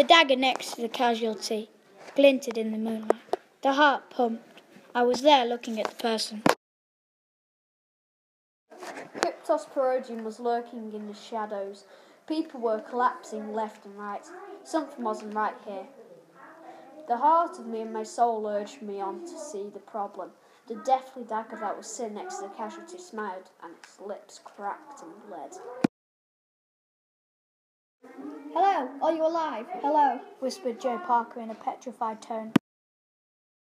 The dagger next to the casualty glinted in the moonlight. The heart pumped. I was there looking at the person. Cryptosporidium was lurking in the shadows. People were collapsing left and right. Something wasn't right here. The heart of me and my soul urged me on to see the problem. The deathly dagger that was sitting next to the casualty smiled, and its lips cracked and bled. Hello, are you alive? Hello, whispered Joe Parker in a petrified tone.